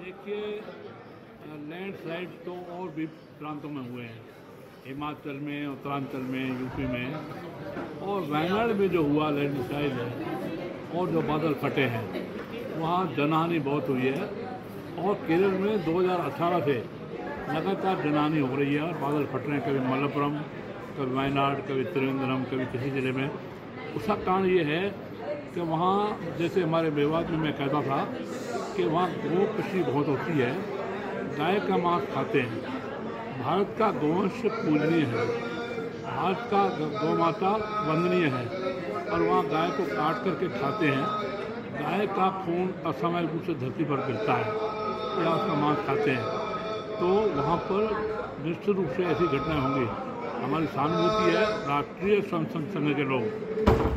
देखिए लैंडस्लाइड तो और भी प्रांतों में हुए हैं। हिमाचल में, उत्तरांचल में यूपी में। और वायनाड में जो हुआ लैंडस्लाइड है, और जो बादल फटे हैं, वहाँ जनहानि बहुत हुई है। और केरल में 2018 से लगातार जनहानि हो रही है, और बादल फट रहे हैं, कभी मलप्पुरम, कभी वायनाड कभी त्रिवेंद्रम कभी किसी ज़िले में। उसका कारण ये है कि वहाँ जैसे हमारे मेवात में मैं कहता था कि वहाँ गो कृषि बहुत होती है। गाय का मांस खाते हैं। भारत का गोवंश पूजनीय है। भारत का गौ माता वंदनीय है। और वहाँ गाय को काट करके खाते हैं। गाय का खून असामयिक रूप से धरती पर गिरता है। या उसका मांस खाते हैं। तो वहाँ पर निश्चित रूप से ऐसी घटनाएँ होंगी। हमारी सहानुभूति है राष्ट्रीय स्वयं संघ के लोग,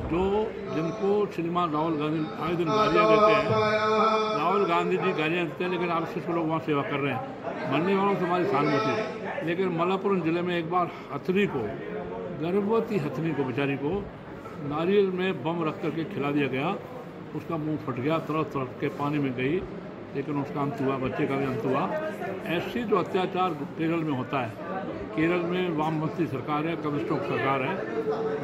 जो जिनको श्रीमान राहुल गांधी आए दिन गालियाँ देते हैं। गांधी जी गालियाँ देते हैं लेकिन आप सिर्फ़ लोग वहाँ सेवा कर रहे हैं। मरने वालों से हमारी सहानुभूति लेकिन मलापुरम ज़िले में एक बार हथनी को, गर्भवती हथनी को, बेचारी को नारियल में बम रख करके खिला दिया गया। उसका मुँह फट गया, तरह तरह के पानी में गई, लेकिन उसका अंत हुआ, बच्चे का भी अंत हुआ। ऐसी जो अत्याचार केरल में होता है केरल में वामपंथी सरकार है, कम्युनिस्टों की सरकार है।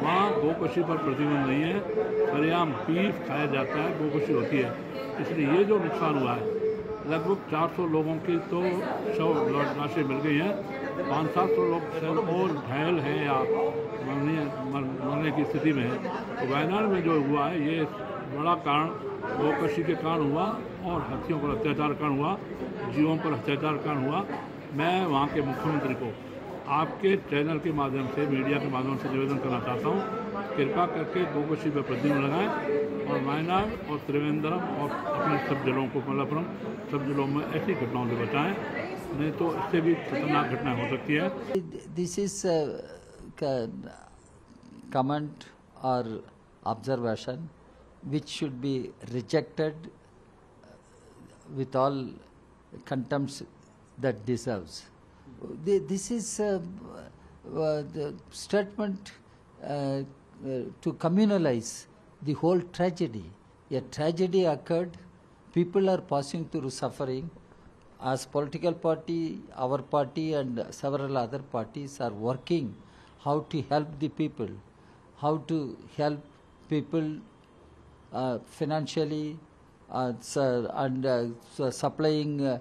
वहाँ गोकशी पर प्रतिबंध नहीं है। सरेआम बीफ खाया जाता है गोकशी होती है। इसलिए ये जो नुकसान हुआ है, लगभग 400 लोगों की तो शव लाशें मिल गई हैं। पाँच सात सौ लोग और घायल हैं या मरने मरने की स्थिति में है। तो वायनाड में जो हुआ है, ये बड़ा कारण गोकशी के कारण हुआ और हाथियों पर अत्याचार कारण हुआ, जीवों पर अत्याचार कारण हुआ। मैं वहाँ के मुख्यमंत्री को आपके चैनल के माध्यम से, मीडिया के माध्यम से निवेदन करना चाहता हूँ, कृपा करके गोकशी पर प्रतिबंध लगाएँ और वायनाड और त्रिवेंद्रम और अपने सब जिलों को, मल्लापुरम सब जिलों में ऐसी घटनाओं से बचाएँ, नहीं तो इससे भी खतरनाक घटनाएँ हो सकती है दिस इज़ कमेंट और observation which should be rejected with all contempts that deserves. This is uh, uh, the statement uh, to communalize the whole tragedy. A tragedy occurred, people are passing through suffering. As political party, our party and several other parties are working how to help the people, how to help people uh, financially uh, and uh, supplying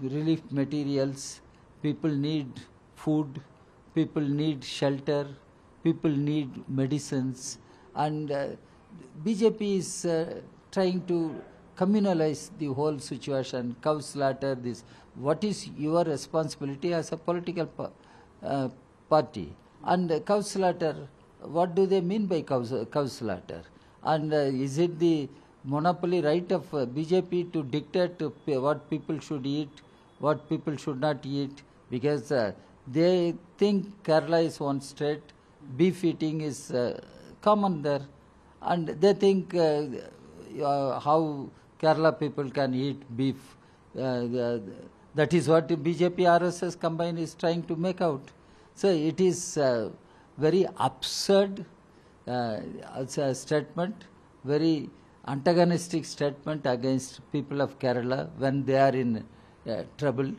relief materials. People need food, people need shelter, people need medicines, and uh, BJP is uh, trying to communalize the whole situation, cow slaughter, this. What is your responsibility as a political pa- uh, party? And uh, cow slaughter, what do they mean by cow, cow slaughter? And uh, is it the monopoly right of uh, BJP to dictate to what people should eat, what people should not eat? Because uh, they think Kerala is one state, beef eating is uh, common there, and they think uh, uh, how Kerala people can eat beef. Uh, that is what BJP RSS combine is trying to make out. So it is uh, very absurd uh, statement, very antagonistic statement against people of Kerala when they are in uh, trouble.